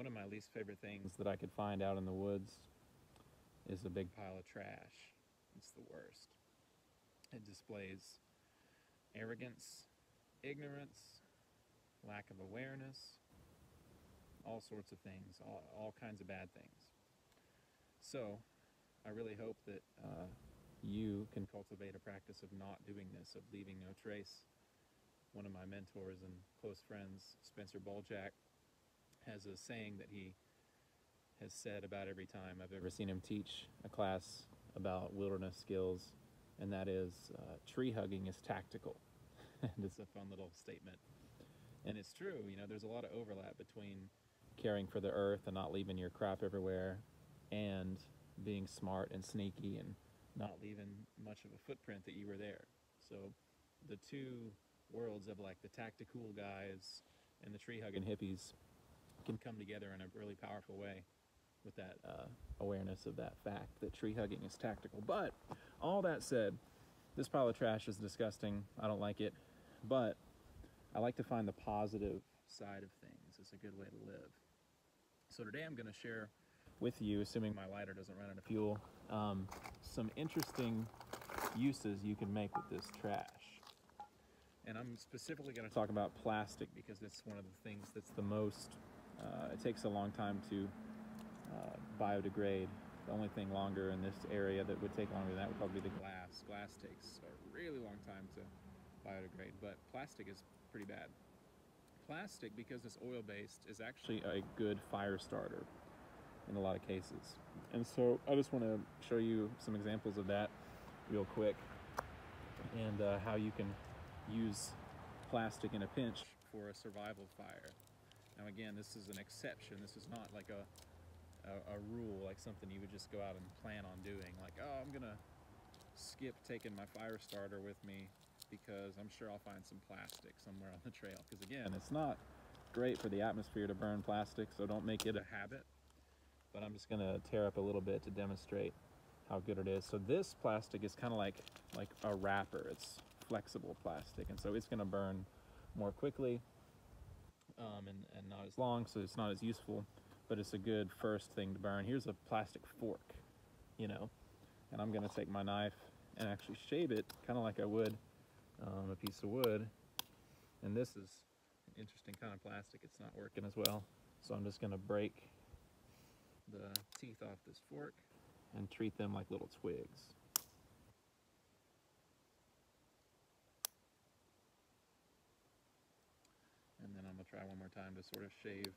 One of my least favorite things that I could find out in the woods is a big pile of trash. It's the worst. It displays arrogance, ignorance, lack of awareness, all sorts of things, all, all kinds of bad things. So, I really hope that uh, you can cultivate a practice of not doing this, of leaving no trace. One of my mentors and close friends, Spencer Boljak, has a saying that he has said about every time I've ever seen him teach a class about wilderness skills, and that is uh, tree hugging is tactical. and it's a fun little statement. And it's true, you know, there's a lot of overlap between caring for the earth and not leaving your crap everywhere and being smart and sneaky and not leaving much of a footprint that you were there. So the two worlds of like the tactical guys and the tree hugging hippies can come together in a really powerful way with that uh, awareness of that fact that tree hugging is tactical. But all that said, this pile of trash is disgusting. I don't like it. But I like to find the positive side of things. It's a good way to live. So today I'm going to share with you, assuming my lighter doesn't run out of fuel, um, some interesting uses you can make with this trash. And I'm specifically going to talk about plastic because it's one of the things that's the most, uh, it takes a long time to uh, biodegrade. The only thing longer in this area that would take longer than that would probably be the glass. Glass takes a really long time to biodegrade, but plastic is pretty bad. Plastic, because it's oil-based, is actually a good fire starter in a lot of cases. And so I just want to show you some examples of that real quick and uh, how you can use plastic in a pinch for a survival fire. Now again, this is an exception. This is not like a, a, a rule, like something you would just go out and plan on doing. Like, oh, I'm gonna skip taking my fire starter with me because I'm sure I'll find some plastic somewhere on the trail. Because again, it's not great for the atmosphere to burn plastic, so don't make it a habit but I'm just gonna tear up a little bit to demonstrate how good it is. So this plastic is kind of like like a wrapper. It's flexible plastic, and so it's gonna burn more quickly um, and, and not as long, so it's not as useful, but it's a good first thing to burn. Here's a plastic fork, you know, and I'm gonna take my knife and actually shave it kind of like I would um, a piece of wood. And this is an interesting kind of plastic. It's not working as well. So I'm just gonna break the teeth off this fork and treat them like little twigs. And then I'm going to try one more time to sort of shave.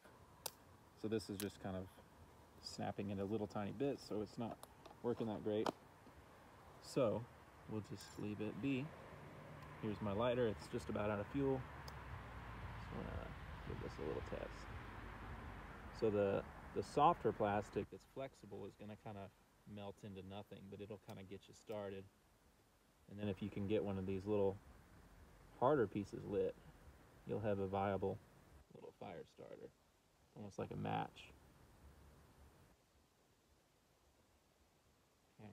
So this is just kind of snapping into little tiny bits, so it's not working that great. So we'll just leave it be. Here's my lighter. It's just about out of fuel. Just want to give this a little test. So the the softer plastic that's flexible is going to kind of melt into nothing, but it'll kind of get you started. And then if you can get one of these little harder pieces lit, you'll have a viable fire starter, almost like a match. Okay.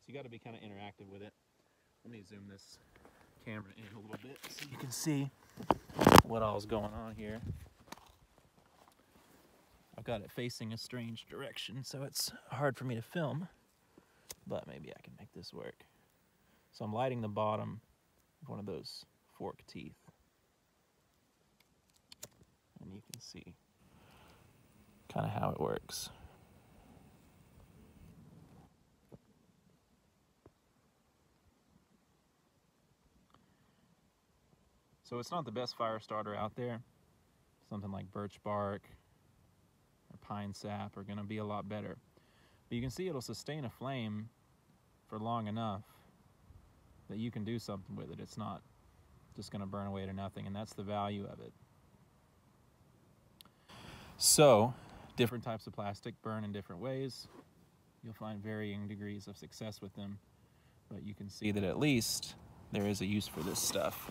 So you got to be kind of interactive with it. Let me zoom this camera in a little bit so you can see what all's going on here. I've got it facing a strange direction, so it's hard for me to film, but maybe I can make this work. So I'm lighting the bottom of one of those fork teeth. And you can see kind of how it works. So it's not the best fire starter out there. Something like birch bark or pine sap are gonna be a lot better. But you can see it'll sustain a flame for long enough that you can do something with it. It's not just gonna burn away to nothing, and that's the value of it. So, different types of plastic burn in different ways. You'll find varying degrees of success with them, but you can see that at least there is a use for this stuff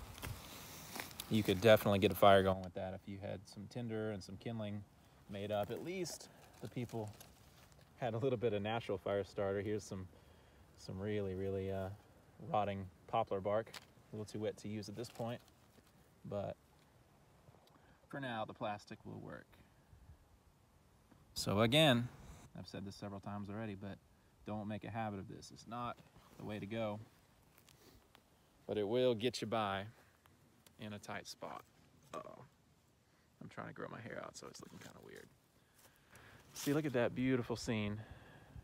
you could definitely get a fire going with that if you had some tinder and some kindling made up. At least the people had a little bit of natural fire starter. Here's some some really, really uh, rotting poplar bark. A little too wet to use at this point, but for now, the plastic will work. So again, I've said this several times already, but don't make a habit of this. It's not the way to go, but it will get you by in a tight spot. Uh-oh. I'm trying to grow my hair out, so it's looking kind of weird. See, look at that beautiful scene.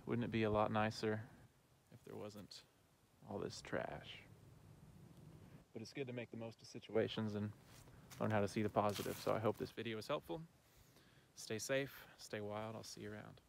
Wouldn't it be a lot nicer if there wasn't all this trash? But it's good to make the most of situations and learn how to see the positive. So I hope this video was helpful. Stay safe, stay wild. I'll see you around.